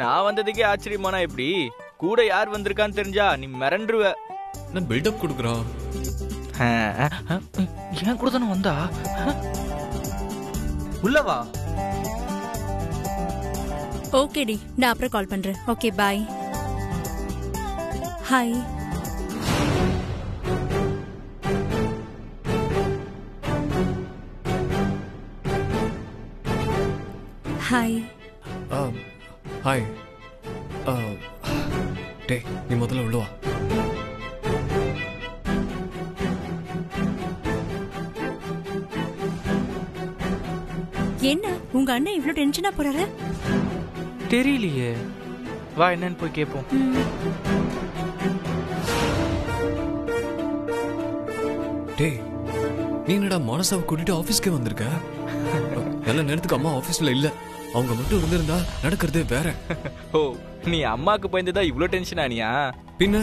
நான் வந்ததுக்கே ஆச்சரியமானா எப்படி? கூட யார் வந்திருக்கான்னு தெரிஞ்சா நீ மிரண்டுருவ. நான் பில்டப் கொடுக்குறான் ஏன் கூட தானே வந்தா? உள்ளவா ஓகேடி நான் அப்புறம் கால் பண்றேன். Okay bye hi hi hi டே நீ முதல்ல உள்ள வா. என்ன உங்க அண்ணன் இவ்ளோ டென்ஷனா போறாரு? தெரியலையே. வா என்னன்னு போய் கேட்போம் டேய் நீ என்னடா மனசாவை கூட்டிட்டு ஆபீஸ்க்கே வந்திருக்க? நல்ல நேரத்துக்கு அம்மா ஆபீஸ்ல இல்ல. அவங்க மட்டும் இருந்திருந்தா நடக்கிறதே வேற. ஓ நீ அம்மாக்கு பயந்துதான் இவ்ளோ டென்ஷன் ஆனியா பின்ன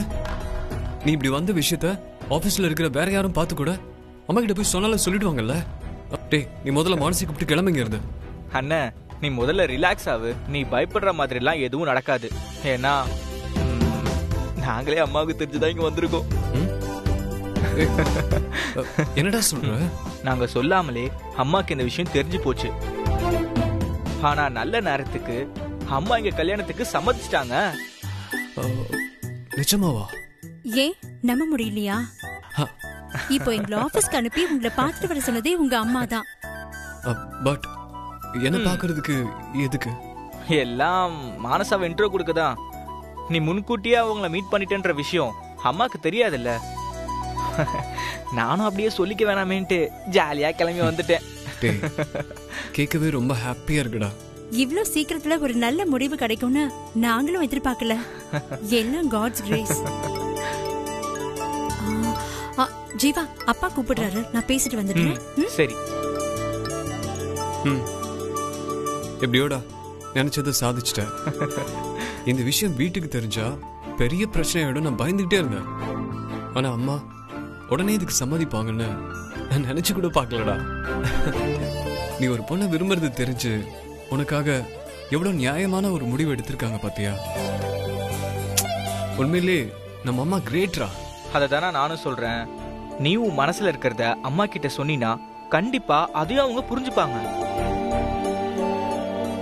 நீ இப்படி வந்த விஷயத்த ஆபீஸ்ல இருக்கிற வேற யாரும் பார்த்து கூட அம்மா கிட்ட போய் சொன்னாலும் சொல்லிடுவாங்கல்ல? டேய் நீ முதல்ல மானசி கூப்பிட்டு கிளம்புங்க இருந்து. அண்ணன் நீ முதல்ல ரிலாக்ஸ் ஆகு நீ பயப்படுற மாதிரிலாம் எதுவும் நடக்காது. ஏன்னா நாங்களே அம்மாவுக்கு தெரிஞ்சுதான் இங்க வந்திருக்கோம். என்னடா சொல்ற? நாங்க சொல்லாமலே அம்மாக்கு இந்த விஷயம் தெரிஞ்சு போச்சு. ஆனா நல்ல நேரத்துக்கு அம்மா எங்க கல்யாணத்துக்கு சம்மதிச்சிட்டாங்க. நிஜமாவா? ஏன்? நம்ப முடியலையா? ஹ, இப்போ எங்களை ஆபீஸ்க்கு அனுப்பி உங்களை பார்த்துட்டு வர சொன்னதே உங்க அம்மா தான். பட் என்ன பாக்குறதுக்கு எதுக்கு? எல்லாம் மானசாவை இன்ட்ரோ கொடுக்கதான் நீ முன்கூட்டியே அவங்கள மீட் பண்ணிட்டேன்ற விஷயம் அம்மாக்கு தெரியாதுல்ல. நானும் அப்படியே சொல்லிக்க வேணாமேன்ட்டு ஜாலியா கிளம்பி வந்துட்டேன். கேட்கவே ரொம்ப ஹாப்பியா இருக்குடா. இவ்ளோ சீக்கிரத்துல ஒரு நல்ல முடிவு கிடைக்கும்னு நாங்களும் எதிர்பார்க்கல. எல்லாம் காட்ஸ் கிரேஸ் ஜீவா அப்பா கூப்பிடுறாரு. நான் பேசிட்டு வந்துடுறேன்? சரி. எப்படியோடா? நினைச்சதை சாதிச்சிட்ட இந்த விஷயம் வீட்டுக்கு தெரிஞ்சா பெரிய பிரச்சனையோட நான் பயந்துகிட்டே இருந்தேன். ஆனா அம்மா உடனே இதுக்கு சம்மதிப்பாங்கன்னு நான் நினைச்சு கூட பார்க்கலடா. நீ ஒரு பொண்ணை விரும்புறது தெரிஞ்சு உனக்காக எவ்வளவு நியாயமான ஒரு முடிவு எடுத்திருக்காங்க பாத்தியா? உண்மையிலே நம்ம அம்மா கிரேட்ரா அதை தானே நானும் சொல்றேன். நீ உன் மனசுல இருக்கிறத அம்மா கிட்ட சொன்னினா கண்டிப்பா அதையும் அவங்க புரிஞ்சுப்பாங்க.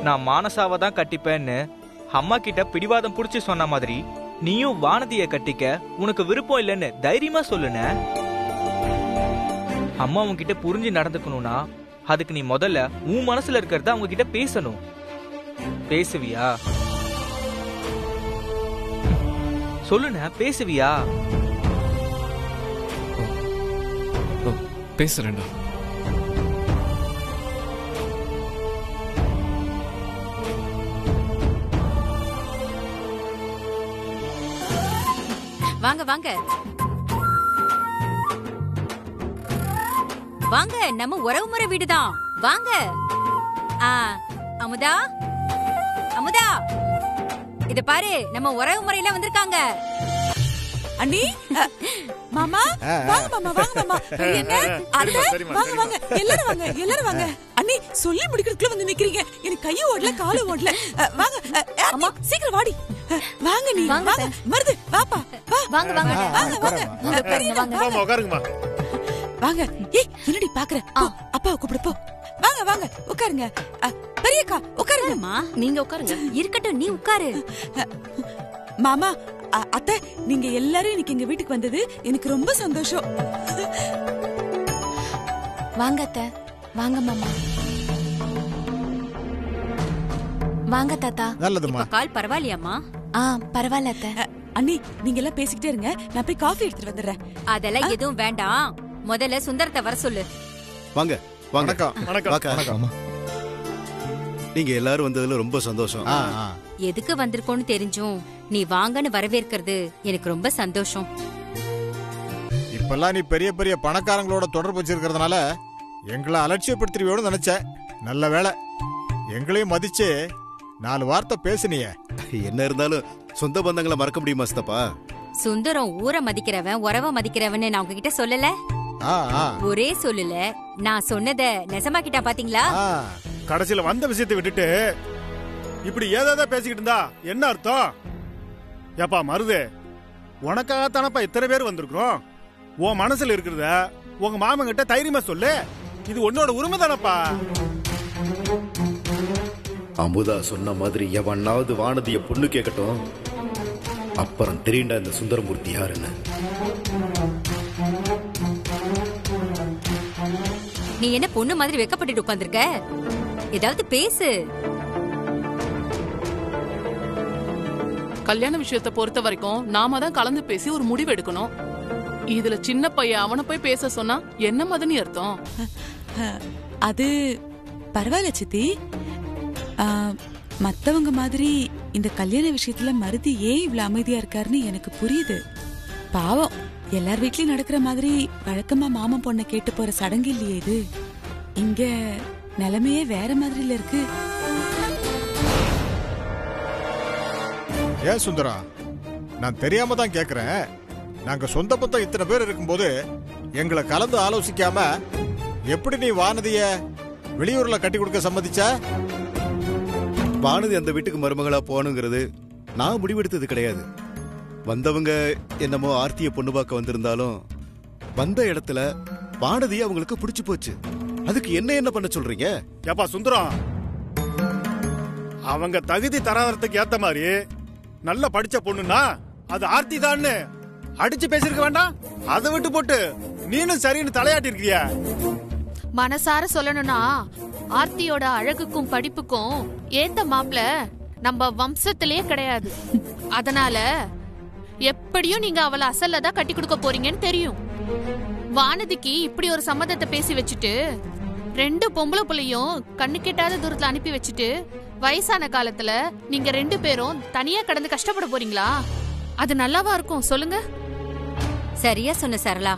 நான் மானசாவை தான் கட்டிப்பேன்னு அம்மா கிட்ட பிடிவாதம் புடிச்சு சொன்ன மாதிரி நீயும் வானதிய கட்டிக்க உனக்கு விருப்பம் இல்லைன்னு தைரியமா சொல்லுன. அம்மா உன்கிட்ட புரிஞ்சு நடந்துக்கணும்னா அதுக்கு நீ முதல்ல உன் மனசுல இருக்கிறத அவங்க கிட்ட பேசணும். பேசுவியா? சொல்லுன பேசுவியா? பேசுறேன்டா. வாங்க வாங்க. வாங்க நம்ம உறவு முறை வீடுதான் வாங்க ஆ அமுதா அமுதா இத பாரு நம்ம உறவு முறையில வந்திருக்காங்க அண்ணி மாமா வாங்க மாமா வாங்க மாமா என்ன வாங்க வாங்க எல்லாரும் வாங்க எல்லாரும் வாங்க அண்ணி சொல்லி முடிக்கிறதுக்குள்ள வந்து நிக்கிறீங்க எனக்கு கையும் ஓடல காலும் ஓடல வாங்க அம்மா சீக்கிரம் வாடி வாங்க நீ வாங்க, வாங்க மருது வாப்பா வா வாங்க வாங்க வாங்க வாங்க பெரியண்ணா, வாங்க உட்காருங்கம்மா வாங்க. ஏய் என்னடி பாக்குற போ அப்பாவை கூப்பிடு போ. வாங்க வாங்க உட்காருங்க. பெரியக்கா உட்காருங்க. உட்காருமா நீங்க உட்காருங்க. இருக்கட்டும் நீ உட்காரு. மாமா அத்தை நீங்க எல்லாரும் இன்னைக்கு எங்க வீட்டுக்கு வந்தது எனக்கு ரொம்ப சந்தோஷம். வாங்க அத்தை. வாங்க மாமா. வாங்க தாத்தா. நல்லதும்மா. இப்ப கால் பரவாயில்லையாம்மா? ஆ பரவாயில்ல அத்தை. அண்ணி நீங்க எல்லாம் பேசிக்கிட்டே இருங்க. நான் போய் காஃபி எடுத்துட்டு வந்துடுறேன். அதெல்லாம் எதுவும் வேண்டாம். முதல்ல சுந்தரத்தை வர சொல்லு. வாங்க வாங்க. வணக்கம் வணக்கம் நீங்க எல்லாரும் வந்ததுல ரொம்ப சந்தோஷம். எதுக்கு வந்திருக்கோன்னு தெரிஞ்சும் நீ வாங்கன்னு வரவேற்கிறது எனக்கு ரொம்ப சந்தோஷம். இப்பெல்லாம் நீ பெரிய பெரிய பணக்காரங்களோட தொடர்பு வச்சிருக்கிறதுனால எங்களை அலட்சியப்படுத்திடுவியோடு நினைச்சேன் நல்ல வேலை எங்களையும் மதிச்சு நாலு வார்த்தை பேசுனியே. என்ன இருந்தாலும் சொந்த பந்தங்களை மறக்க முடியுமா சித்தப்பா? சுந்தரம் ஊரை மதிக்கிறவன் உறவை மதிக்கிறவன்னு நான் உங்ககிட்ட சொல்லல. ஒரே சொல்லல நான் சொன்னத நெசமாக்கிட்டா பாத்தீங்களா? கடைசியில வந்த விஷயத்தை விட்டுட்டு இப்படி ஏதாவது பேசிக்கிட்டு இருந்தா என்ன அர்த்தம்? ஏப்பா மருது உனக்காகத்தானப்பா இத்தனை பேர் வந்திருக்கிறோம்? உன் மனசுல இருக்கிறத உங்க மாமன் கிட்ட தைரியமா சொல்லு. இது உன்னோட உரிமை தானப்பா. அமுதா சொன்ன மாதிரி எவனாவது வானதிய பொண்ணு கேட்கட்டும் அப்புறம் தெரியுண்டா இந்த சுந்தரமூர்த்தி யாருன்னு? நீ என்ன பொண்ணு மாதிரி வெக்கப்பட்டுட்டு உட்கார்ந்திருக்க? ஏதாவது பேசு. கல்யாண விஷயத்தை பொறுத்த வரைக்கும் நாம தான் கலந்து பேசி ஒரு முடிவு எடுக்கணும். இதுல சின்ன பையன் அவனை போய் பேச சொன்னா என்ன மதனி அர்த்தம்? அது பரவாயில்ல சித்தி. மத்தவங்க மாதிரி இந்த கல்யாண விஷயத்துல மருதி ஏன் இவ்ளோ அமைதியா இருக்காருன்னு எனக்கு புரியுது. பாவம். எல்லார் வீட்லயும் நடக்கிற மாதிரி வழக்கமா மாமன் பொண்ணை கேட்டு போற சடங்கு இல்லையே இது. இங்க நிலைமையே வேற மாதிரில இருக்கு. ஏன் சுந்தரா? நான் தெரியாம தான் கேக்குறேன். நாங்க சொந்த பத்தம் இத்தனை பேர் இருக்கும்போது எங்களை கலந்து ஆலோசிக்காம எப்படி நீ வானதிய வெளியூர்ல கட்டி கொடுக்க சம்மதிச்ச? வானதி அந்த வீட்டுக்கு மருமகளா போகணுங்கிறது நான் முடிவெடுத்தது கிடையாது. வந்தவங்க என்னமோ ஆர்த்திய பொண்ணு பார்க்க வந்திருந்தாலும் வந்த இடத்துல வானதி அவங்களுக்கு பிடிச்சு போச்சு. அதுக்கு என்ன என்ன பண்ண சொல்றீங்க? ஏப்பா சுந்தரம். அவங்க தகுதி தராதரத்துக்கு ஏத்த மாதிரி நல்ல படிச்ச பொண்ணுன்னா அது ஆர்த்தி தான்னு அடிச்சு பேசிருக்க வேண்டாம். அதை விட்டு போட்டு நீனும் சரின்னு தலையாட்டி இருக்கிறியா மனசார சொல்லணும்னா ஆர்த்தியோட அழகுக்கும் படிப்புக்கும் ஏத்த மாப்பிள நம்ம வம்சத்திலே கிடையாது. அதனால எப்படியும் நீங்க அவளை அசல்ல தான் கட்டி கொடுக்க போறீங்கன்னு தெரியும். வானதிக்கு இப்படி ஒரு சம்மதத்தை பேசி வச்சுட்டு ரெண்டு பொம்பளை புள்ளையும் கண்ணு கெட்டாத தூரத்துல அனுப்பி வச்சுட்டு வயசான காலத்துல நீங்க ரெண்டு பேரும் தனியா கடந்து கஷ்டப்பட போறீங்களா? அது நல்லாவா இருக்கும்? சொல்லுங்க. சரியா சொன்ன சரளா.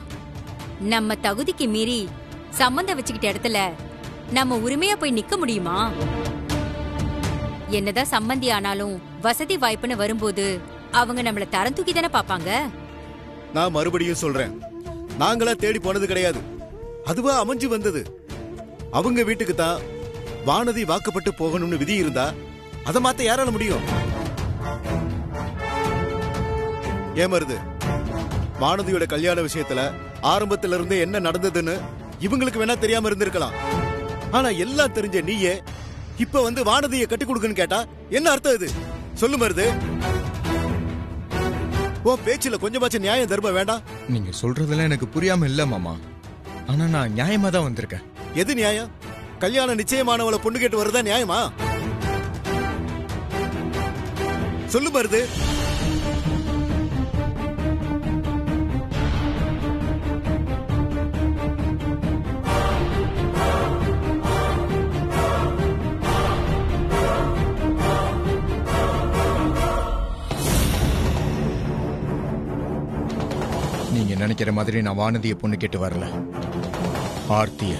நம்ம தகுதிக்கு மீறி சம்மந்தம் வச்சுக்கிட்ட இடத்துல நம்ம உரிமையா போய் நிக்க முடியுமா? என்னதான் சம்மந்தி ஆனாலும் வசதி வாய்ப்புன்னு வரும்போது அவங்க நம்மள தரம் தூக்கி தானே பாப்பாங்க நான் மறுபடியும் சொல்றேன். நாங்களா தேடி போனது கிடையாது. அதுவா அமைஞ்சு வந்தது. அவங்க வீட்டுக்கு தான் வானதி வாக்கப்பட்டு போகணும்னு விதி இருந்தா அதை மாத்த யாரால முடியும்? ஏமருது வானதியோட கல்யாண விஷயத்துல ஆரம்பத்துல இருந்தே என்ன நடந்ததுன்னு இவங்களுக்கு வேணா தெரியாம இருந்திருக்கலாம். ஆனா எல்லாம் தெரிஞ்ச நீயே இப்ப வந்து வானதியை கட்டி கொடுக்குன்னு கேட்டா என்ன அர்த்தம் இது? சொல்லு மருது. உன் பேச்சுல கொஞ்சமாச்சும் நியாயம் தர்மம் வேண்டாம் நீங்க சொல்றதெல்லாம் எனக்கு புரியாம இல்ல மாமா. ஆனா நான் நியாயமா தான் வந்திருக்கேன். எது நியாயம்? கல்யாணம் நிச்சயமானவளை பொண்ணு கேட்டு வருதா நியாயமா? சொல்லு மருது. நினைக்கிற மாதிரி நான் வானதிய பொண்ணு கேட்டு வரல. ஆர்த்திய.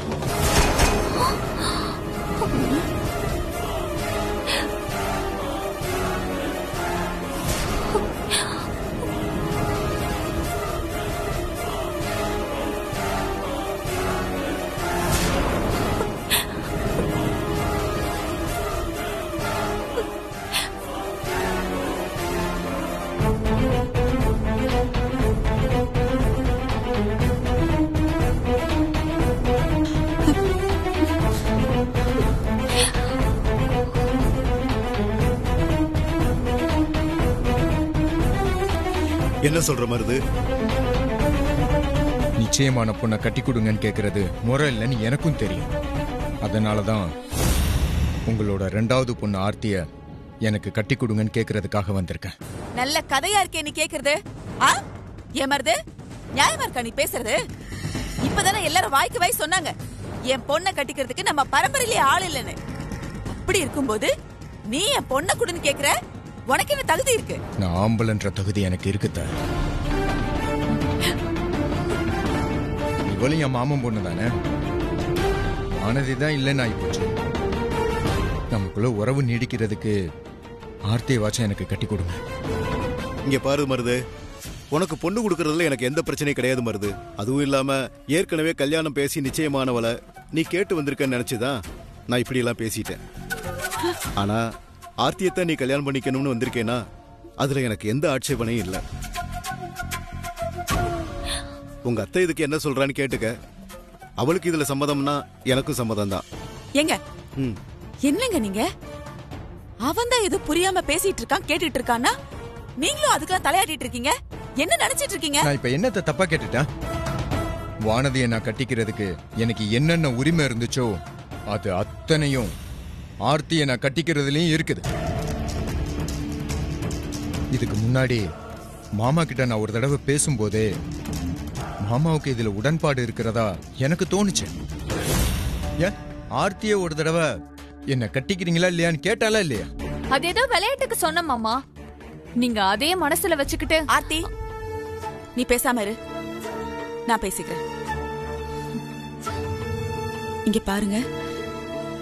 என்ன சொல்ற மருது? நிச்சயமான பொண்ணை கட்டி கொடுங்கன்னு கேக்குறது முறை இல்லைன்னு எனக்கும் தெரியும். அதனால தான் உங்களோட ரெண்டாவது பொண்ணு ஆர்த்திய எனக்கு கட்டி கொடுங்கன்னு கேக்குறதுக்காக வந்திருக்கேன். நல்ல கதையா இருக்கே நீ கேக்குறது? ஆ? ஏமருது நியாயமா இருக்கா நீ பேசுறது? இப்பதானே எல்லாரும் வாய்க்கு வாய் சொன்னாங்க. என் பொண்ணை கட்டிக்கிறதுக்கு நம்ம பரம்பரையிலே ஆள் இல்லைன்னு. அப்படி இருக்கும்போது நீ என் பொண்ணை கொடுன்னு கேக்குற? உனக்கு என்ன தகுதி இருக்கு? நான் ஆம்பளன்ற தகுதி எனக்கு இருக்குத இவளும் என் மாமன் பொண்ணு தானே? ஆனதி தான் இல்லைன்னு ஆயிப்போச்சு. நமக்குள்ள உறவு நீடிக்கிறதுக்கு ஆர்த்தியை வாச்சும் எனக்கு கட்டி கொடுங்க. இங்க பாரு மருது. உனக்கு பொண்ணு கொடுக்கறதுல எனக்கு எந்த பிரச்சனையும் கிடையாது மருது. அதுவும் இல்லாம ஏற்கனவே கல்யாணம் பேசி நிச்சயமானவளை நீ கேட்டு வந்திருக்கன்னு நினைச்சுதான் நான் இப்படி எல்லாம் பேசிட்டேன். ஆனா ஆர்த்தியத்தை நீ கல்யாணம் பண்ணிக்கணும்னு வந்திருக்கேனா? அதுல எனக்கு எந்த ஆட்சேபனையும் இல்ல. உங்க அத்தை இதுக்கு என்ன சொல்றான்னு கேட்டுக்க. அவளுக்கு இதுல சம்மதம்னா எனக்கும் சம்மதம் தான் ஏங்க ம். என்னங்க நீங்க? அவன் தான் ஏதோ புரியாம பேசிட்டு இருக்கான் கேட்டுட்டு இருக்கான்னா? நீங்களும் அதுக்கெல்லாம் தலையாட்டிட்டு இருக்கீங்க. என்ன நினைச்சிட்டு இருக்கீங்க? நான் இப்ப என்னத்த தப்பா கேட்டுட்டேன்? வானதியை நான் கட்டிக்கிறதுக்கு எனக்கு என்னென்ன உரிமை இருந்துச்சோ அது அத்தனையும் ஆர்த்தியை நான் கட்டிக்கிறதுலயும் இருக்குது. இதுக்கு முன்னாடி மாமா கிட்ட நான் ஒரு தடவை பேசும்போதே மாமாவுக்கு இதுல உடன்பாடு இருக்கிறதா எனக்கு தோணுச்சு. ஏன்? ஆர்த்தியை ஒரு தடவை என்ன கட்டிக்கிறீங்களா இல்லையான்னு கேட்டாலா இல்லையா? அது ஏதோ விளையாட்டுக்கு சொன்ன மாமா. நீங்க அதே மனசுல வச்சுக்கிட்டு ஆர்த்தி நீ பேசாம இரு. நான் பேசிக்கிறேன். இங்க பாருங்க.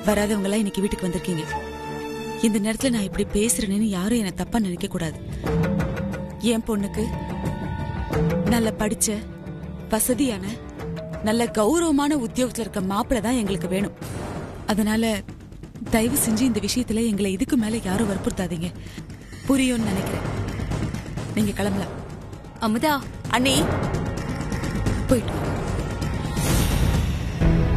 வராதவங்க எல்லாம் இன்னைக்கு வீட்டுக்கு வந்திருக்கீங்க. இந்த நேரத்துல நான் இப்படி பேசுறேன்னு யாரும் என்ன தப்பா நினைக்க கூடாது. என் பொண்ணுக்கு நல்ல படிச்ச வசதியான நல்ல கௌரவமான உத்தியோகத்துல இருக்க மாப்பிள்ளை தான் எங்களுக்கு வேணும். அதனால தயவு செஞ்சு இந்த விஷயத்துல எங்களை இதுக்கு மேல யாரும் வற்புறுத்தாதீங்க. புரியும்னு நினைக்கிறேன். நீங்க கிளம்பலாம். அமுதா அண்ணி. போயிட்டு வாங்க.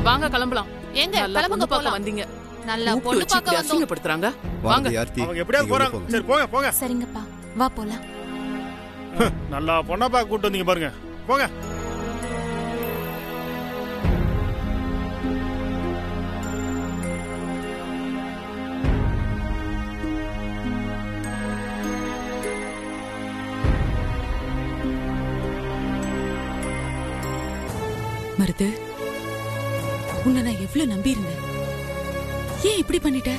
வாங்க கிளம்பலாம். ஏங்க கிளம்புங்க போலாம். வந்தீங்க. நல்லா பொண்ணு பார்க்க வந்தோம். அசிங்கப்படுத்துறாங்க? வாங்க. ஆர்த்தி அவங்க எப்படியாவது போறாங்க. சரி போங்க போங்க. சரிங்கப்பா. வா போலாம். நல்லா பொண்ணா பார்க்க கூட்டு வந்தீங்க பாருங்க. போங்க. எவ்வளவு நம்பி இருந்தேன் ஏன் இப்படி பண்ணிட்ட?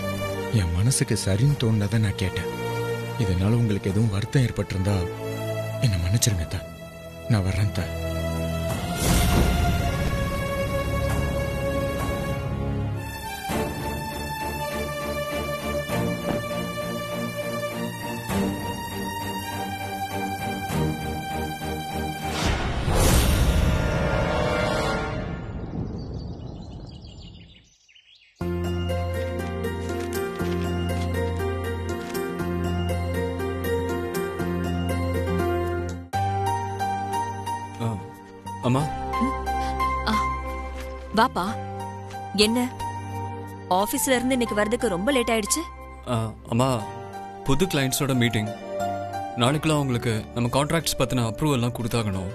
என் மனசுக்கு சரின்னு தோணுனதை நான் கேட்டேன். இதனால உங்களுக்கு எதுவும் வருத்தம் ஏற்பட்டிருந்தா என்ன மன்னிச்சிருங்க தான் நான் வர்றேன் தா வாப்பா. என்ன? ஆபீஸ்ல இருந்து இன்னைக்கு வரதுக்கு ரொம்ப லேட் ஆயிடுச்சு. அம்மா புது கிளைண்ட்ஸோட மீட்டிங் நாளைக்குலாம் உங்களுக்கு நம்ம கான்ட்ராக்ட்ஸ் பற்றின அப்ரூவல்லாம் கொடுத்தாகணும்.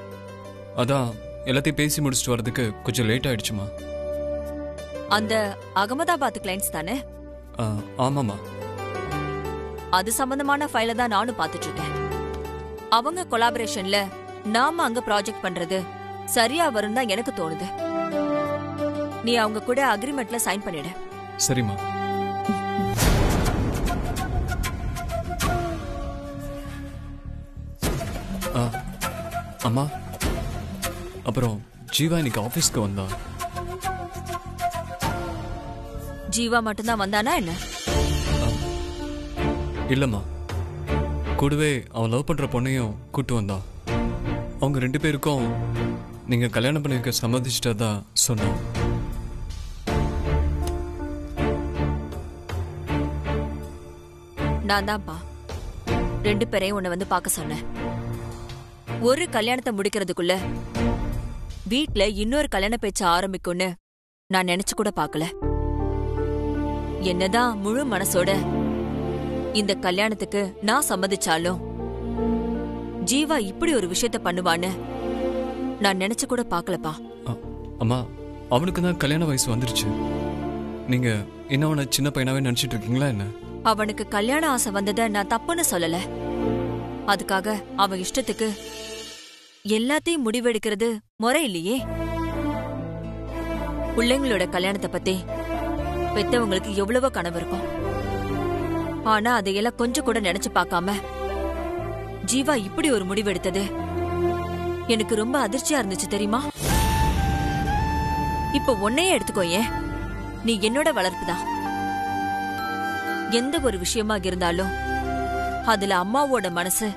அதான் எல்லாத்தையும் பேசி முடிச்சுட்டு வரதுக்கு கொஞ்சம் லேட் ஆயிடுச்சுமா? அந்த அகமதாபாத் கிளைண்ட்ஸ் தானே? ஆமாம்மா. அது சம்பந்தமான ஃபைல தான் நானும் பார்த்துட்டு இருக்கேன் அவங்க கொலாபரேஷன்ல நாம அங்க ப்ராஜெக்ட் பண்றது சரியா வரும் தான் எனக்கு தோணுது. நீ அவங்க கூட அக்ரிமெண்ட்ல சைன் பண்ணிடு. சரிம்மா. ஆ, அம்மா. அப்புறம் ஜீவா இன்னைக்கு ஆஃபீஸ்க்கு வந்தா? ஜீவா மட்டும்தான் வந்தானா என்ன? இல்லைம்மா. கூடவே அவன் லவ் பண்ணுற பொண்ணையும் கூட்டு வந்தா. அவங்க ரெண்டு பேருக்கும் நீங்கள் கல்யாணம் பண்ணிக்க சம்மதிச்சிட்டதா சொன்னோம் நான் தான்ப்பா ரெண்டு பேரையும் உன்னை வந்து பார்க்க சொன்னேன். ஒரு கல்யாணத்தை முடிக்கிறதுக்குள்ள வீட்ல இன்னொரு கல்யாண பேச்ச ஆரம்பிக்கும்னு நான் நினைச்சு கூட பார்க்கல. என்னதான் முழு மனசோட இந்த கல்யாணத்துக்கு நான் சம்மதிச்சாலும் ஜீவா இப்படி ஒரு விஷயத்த பண்ணுவான்னு நான் நினைச்சு கூட பார்க்கலப்பா. அம்மா அவனுக்கு தான் கல்யாண வயசு வந்துருச்சு. நீங்க என்ன அவனை சின்ன பையனாவே நினச்சிட்டு இருக்கீங்களா என்ன? அவனுக்கு கல்யாண ஆசை வந்ததை நான் தப்புன்னு சொல்லல. அதுக்காக அவன் இஷ்டத்துக்கு எல்லாத்தையும் முடிவெடுக்கிறது முறை இல்லையே. பிள்ளைங்களோட கல்யாணத்தை பத்தி பெத்தவங்களுக்கு எவ்வளவோ கனவு இருக்கும். ஆனா அதையெல்லாம் கொஞ்சம் கூட நினைச்சு பார்க்காம ஜீவா இப்படி ஒரு முடிவெடுத்தது எனக்கு ரொம்ப அதிர்ச்சியா இருந்துச்சு தெரியுமா? இப்ப உன்னையே எடுத்துக்கோ ஏன்? நீ என்னோட வளர்ப்பு தான். எந்த ஒரு விஷயமா இருந்தாலும் அதுல அம்மாவோட மனசு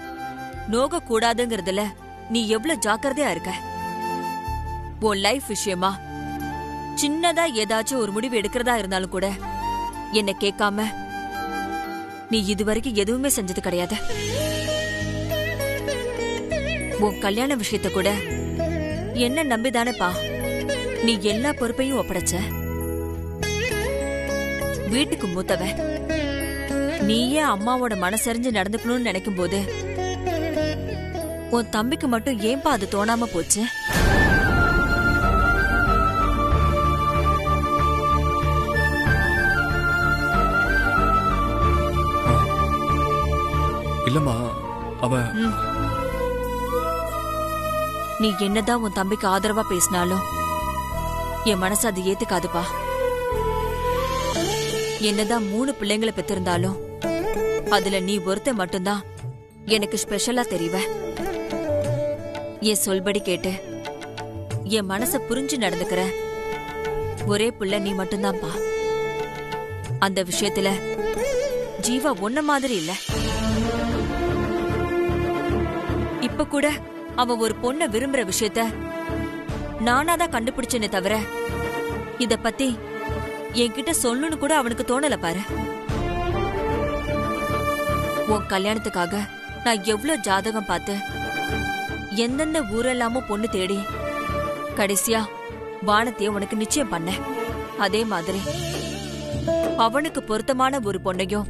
நோக கூடாதுங்கிறதுல நீ எவ்வளவு ஜாக்கிரதையா இருக்க? உன் லைஃப் விஷயமா? சின்னதா ஏதாச்சும் ஒரு முடிவு எடுக்கிறதா இருந்தாலும் கூட என்ன கேட்காம நீ இதுவரைக்கும் எதுவுமே செஞ்சது கிடையாது. உன் கல்யாண விஷயத்த கூட என்ன நம்பிதானேப்பா? நீ எல்லா பொறுப்பையும் ஒப்படைச்ச? வீட்டுக்கு மூத்தவ? நீயே அம்மாவோட மனசறிஞ்சு நடந்துக்கணும்னு நினைக்கும் போது உன் தம்பிக்கு மட்டும் ஏன்பா அது தோணாம போச்சு இல்லம்மா அவ. நீ என்னதான் உன் தம்பிக்கு ஆதரவா பேசினாலும் என் மனசு அது ஏத்துக்காதுப்பா என்னதான் மூணு பிள்ளைங்களை பெத்திருந்தாலும் அதுல நீ ஒருத்த மட்டும்தான். எனக்கு ஸ்பெஷலா தெரிவ. என் சொல்படி கேட்டு என் மனச புரிஞ்சு நடந்துக்கிற ஒரே புள்ள நீ மட்டும்தான்ப்பா அந்த விஷயத்துல ஜீவா ஒன்ன மாதிரி இல்ல. இப்ப கூட அவன் ஒரு பொண்ண விரும்புற விஷயத்த நானாதான் கண்டுபிடிச்சேனே தவிர இத பத்தி என்கிட்ட சொல்லணும்னு கூட அவனுக்கு தோணல பாரு. உன் கல்யாணத்துக்காக நான் எவ்வளவு ஜாதகம் பார்த்து எந்தெந்த ஊரெல்லாமோ பொண்ணு தேடி கடைசியா வானத்தைய உனக்கு நிச்சயம் பண்ணேன் அதே மாதிரி அவனுக்கு பொருத்தமான ஒரு பொண்ணையும்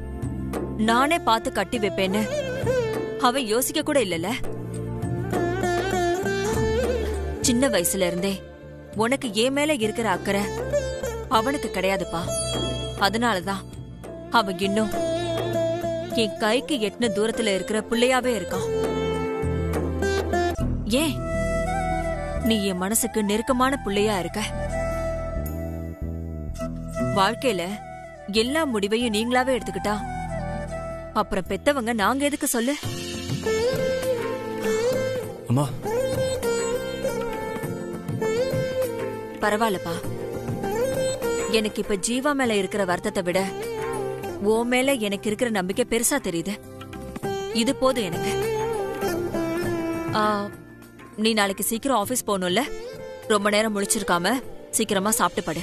நானே பார்த்து கட்டி வைப்பேன்னு அவன் யோசிக்க கூட இல்லல சின்ன வயசுல இருந்தே உனக்கு ஏன் மேல இருக்கிற அக்கறை அவனுக்கு கிடையாதுப்பா. அதனாலதான் அவன் இன்னும் என் கைக்கு எட்டின தூரத்துல இருக்கிற பிள்ளையாவே இருக்கான். ஏன்? நீ என் மனசுக்கு நெருக்கமான பிள்ளையா இருக்க. வாழ்க்கையில எல்லா முடிவையும் நீங்களாவே எடுத்துக்கிட்டா? அப்புறம் பெத்தவங்க நாங்க எதுக்கு சொல்லு? அம்மா. பரவாயில்லப்பா. எனக்கு இப்ப ஜீவா மேல இருக்கிற வருத்தத்தை விட ஓ மேல எனக்கு இருக்கிற நம்பிக்கை பெருசா தெரியுது. இது போதும் எனக்கு. நீ நாளைக்கு சீக்கிரம் ஆபீஸ் போகணும்ல? ரொம்ப நேரம் முழிச்சிருக்காம சீக்கிரமா சாப்பிட்டு படு.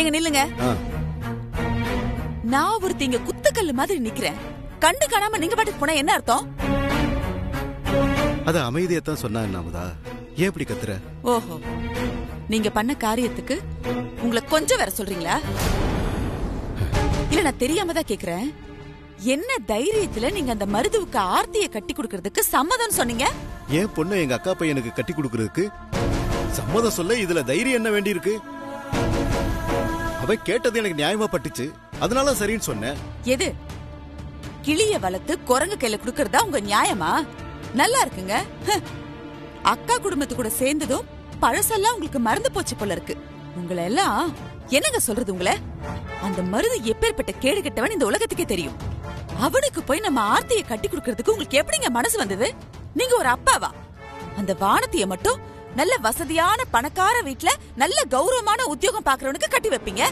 எங்க நில்லுங்க. நான் ஒருத்தங்க குத்துக்கல்லு மாதிரி நிக்கிறேன். கண்டு காணாம நீங்க பாட்டுக்கு போனா என்ன அர்த்தம்? அத அமைதியத்தான் சொன்னா என்ன அமுதா? ஏன் இப்படி கத்துற? ஓஹோ. நீங்க பண்ண காரியத்துக்கு உங்களை கொஞ்சம் வேற சொல்றீங்களா? இல்ல நான் தெரியாம தான் கேக்குறேன். என்ன தைரியத்துல நீங்க அந்த மருதுவுக்கு ஆர்த்தியை கட்டி கொடுக்கறதுக்கு சம்மதம் சொன்னீங்க? ஏன் பொண்ணு எங்க அக்கா பையனுக்கு கட்டி கொடுக்கறதுக்கு சம்மதம் சொல்ல இதுல தைரியம் என்ன வேண்டியிருக்கு? அவன் கேட்டது எனக்கு நியாயமா பட்டுச்சு. அதனால சரின்னு சொன்னேன். எது? கிளிய வளர்த்து குரங்கு கையில குடுக்கறதா உங்க நியாயமா? நல்லா இருக்குங்க. அக்கா குடும்பத்து கூட சேர்ந்ததும் பழசெல்லாம் உங்களுக்கு மறந்து போச்சு போல இருக்கு. உங்களை எல்லாம் என்னங்க சொல்றது உங்கள? அந்த மருது எப்பேற்பட்ட கேடு கெட்டவன் இந்த உலகத்துக்கே தெரியும். அவனுக்கு போய் நம்ம ஆர்த்தியை கட்டி கொடுக்கறதுக்கு உங்களுக்கு எப்படிங்க மனசு வந்தது? நீங்க ஒரு அப்பாவா? அந்த வானத்திய மட்டும் நல்ல வசதியான பணக்கார வீட்ல நல்ல கௌரவமான உத்தியோகம் பாக்குறவனுக்கு கட்டி வைப்பீங்க.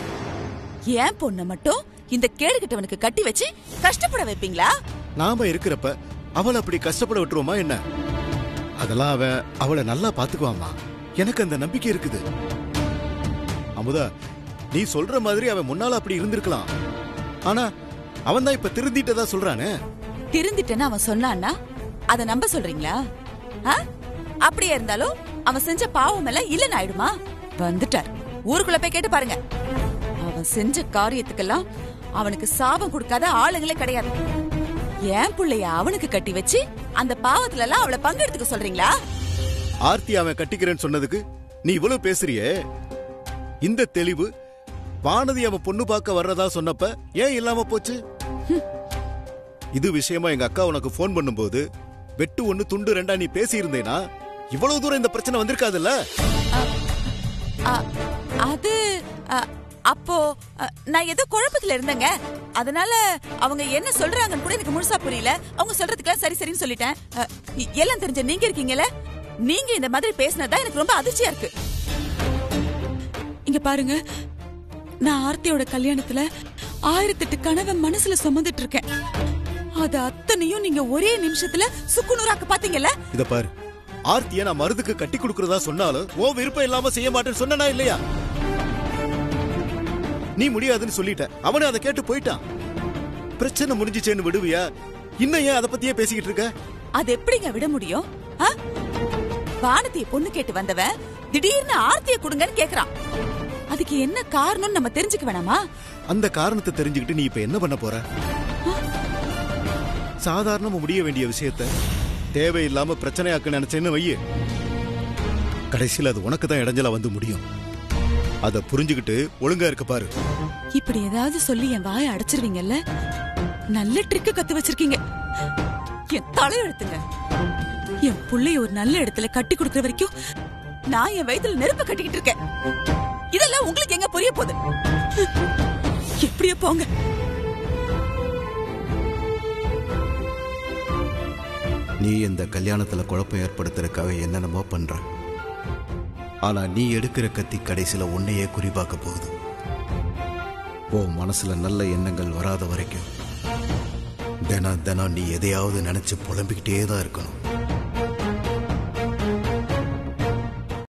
ஏன் பொண்ண மட்டும் இந்த கேடு கெட்டவனுக்கு கட்டி வச்சு கஷ்டப்பட வைப்பீங்களா? நாம இருக்கிறப்ப அவளை அப்படி கஷ்டப்பட விட்டுருவோமா என்ன? அதெல்லாம் அவன் அவளை நல்லா பாத்துக்குவாமா எனக்கு அந்த நம்பிக்கை இருக்குது. அமுதா நீ சொல்ற மாதிரி அவன் முன்னால அப்படி இருந்திருக்கலாம். ஆனா அவன் தான் இப்ப திருந்திட்டதா சொல்றானே? திருந்திட்டேன்னு அவன் சொன்னான்னா அத நம்ப சொல்றீங்களா? ஆ? அப்படியே இருந்தாலும் அவன் செஞ்ச பாவம் எல்லாம் இல்லன்னு ஆயிடுமா வந்துட்டார். ஊருக்குள்ள போய் கேட்டு பாருங்க. அவன் செஞ்ச காரியத்துக்கெல்லாம் அவனுக்கு சாபம் கொடுக்காத ஆளுங்களே கிடையாது. ஏன் பிள்ளைய அவனுக்கு கட்டி வச்சு அந்த பாவத்துல எல்லாம் அவளை பங்கெடுத்துக்க சொல்றீங்களா? ஆர்த்தி அவன் கட்டிக்கிறேன்னு சொன்னதுக்கு நீ இவ்வளவு பேசுறியே? இந்த தெளிவு வானதி அவன் பொண்ணு பார்க்க வர்றதா சொன்னப்ப ஏன் இல்லாம போச்சு? இது விஷயமா எங்க அக்கா உனக்கு ஃபோன் பண்ணும்போது வெட்டு ஒன்னு துண்டு ரெண்டா நீ பேசியிருந்தேனா? இவ்வளவு தூரம் இந்த பிரச்சனை வந்திருக்காதுல்ல? அது அப்போ நான் ஏதோ குழப்பத்துல இருந்தேங்க. அதனால அவங்க என்ன சொல்றாங்கன்னு கூட எனக்கு முழுசா புரியல. அவங்க சொல்றதுக்கெல்லாம் சரி சரின்னு சொல்லிட்டேன். எல்லாம் தெரிஞ்ச நீங்க இருக்கீங்கல்ல? நீங்க இந்த மாதிரி பேசினதா எனக்கு ரொம்ப அதிர்ச்சியா இருக்கு. இங்க பாருங்க. நான் ஆர்த்தியோட கல்யாணத்துல ஆயிரத்தெட்டு கனவை மனசுல சுமந்துட்டு இருக்கேன். அது அத்தனையும் நீங்க ஒரே நிமிஷத்துல சுக்குநூறாக்க பாத்தீங்கல்ல? இத பாரு. ஆர்த்திய நான் மருதுக்கு கட்டி கொடுக்கறதா சொன்னாலும் ஓ விருப்பம் இல்லாம செய்ய மாட்டேன்னு சொன்னனா இல்லையா? நீ முடியாதுன்னு சொல்லிட்ட அவனு அதை கேட்டு போயிட்டான். பிரச்சனை முடிஞ்சுச்சேன்னு விடுவியா? இன்னும் ஏன் அதை பத்தியே பேசிக்கிட்டு இருக்க? அது எப்படிங்க விட முடியும்? வானதிய பொண்ணு கேட்டு வந்தவன் திடீர்னு ஆர்த்திய கொடுங்கன்னு கேக்குறான். அதுக்கு என்ன காரணம்னு நம்ம தெரிஞ்சுக்க வேணாமா? அந்த காரணத்தை தெரிஞ்சுக்கிட்டு நீ இப்ப என்ன பண்ண போற? சாதாரணமா முடிய வேண்டிய விஷயத்த தேவையில்லாம பிரச்சனையாக்க நினைச்சேன்னு வையே. கடைசியில் அது உனக்கு தான் இடைஞ்சலா வந்து முடியும். அதை புரிஞ்சுக்கிட்டு ஒழுங்கா இருக்க பாரு. இப்படி ஏதாவது சொல்லி என் வாயை அடைச்சிருவீங்கல்ல? நல்ல ட்ரிக்க கத்து வச்சிருக்கீங்க. என் தலையெழுத்துங்க என் புள்ளைய ஒரு நல்ல இடத்துல கட்டி கொடுக்கற வரைக்கும் நான் என் வயித்துல நெருப்பு கட்டிக்கிட்டு இருக்கேன். இதெல்லாம் உங்களுக்கு எங்க புரிய போகுது? எப்படியோ போங்க. நீ இந்த கல்யாணத்துல குழப்பம் ஏற்படுத்துறதுக்காக என்னென்னமோ பண்ற. ஆனா நீ எடுக்கிற கத்தி கடைசியில உன்னையே குறிபாக்க போகுது. ஓ மனசுல நல்ல எண்ணங்கள் வராத வரைக்கும் தினம் தினம் நீ எதையாவது நினைச்சு புலம்பிக்கிட்டே தான் இருக்கணும்.